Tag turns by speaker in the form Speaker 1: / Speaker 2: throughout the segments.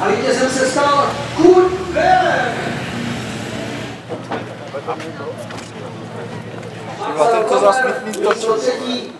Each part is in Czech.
Speaker 1: A vítězem se stal Kurt.
Speaker 2: Tento za smutný
Speaker 1: Místo třetí.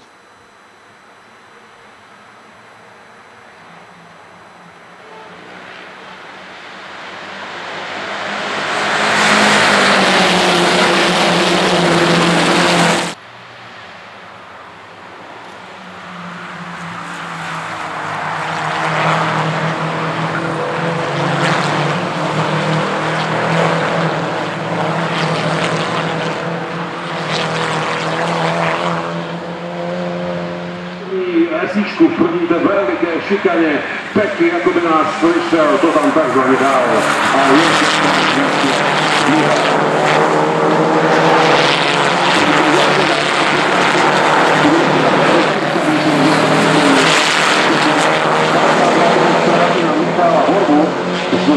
Speaker 3: Lesíčku v první té veliké šikaně, Peky, jako by nás slyšel, to tam takzvaně dál. A ještě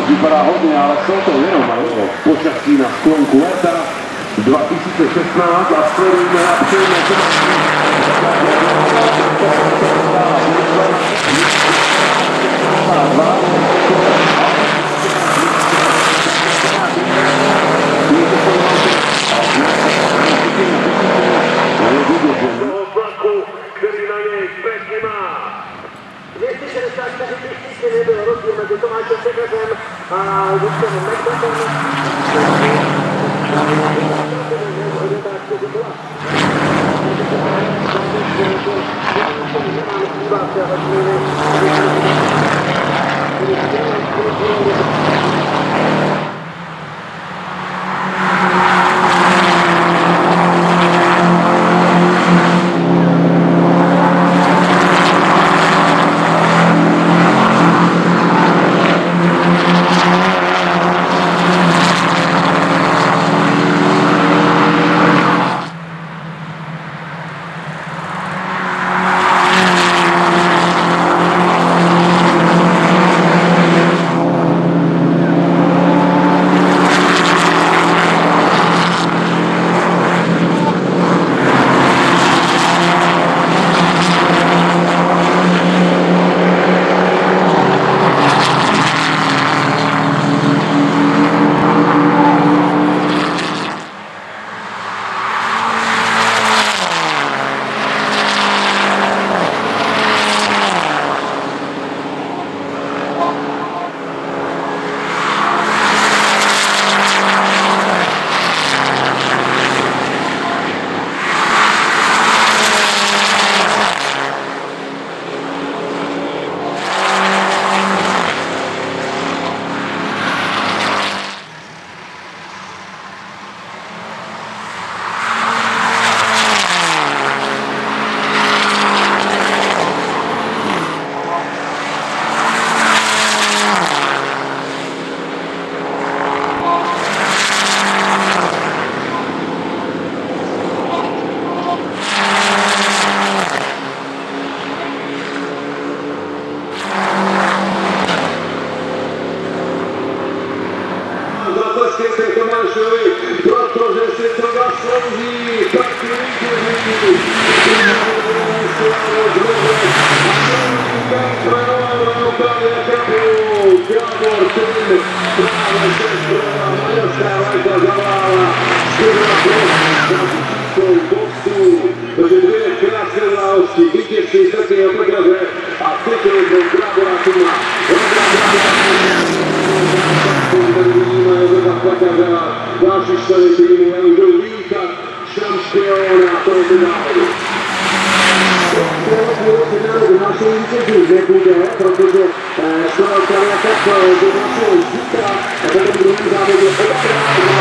Speaker 3: vypadá hodně, ale jsou to jenom počasí na sklonku léta 2016 a sledujeme a přejeme difficile loro, firma di Tomaggio Segafem, Luciano Magdalena. Naši členy týmu Andrew Lee šampion tohoto závodu. Nebude, protože Slovakia tak vyhlásil zítra a potom druhý závodě oba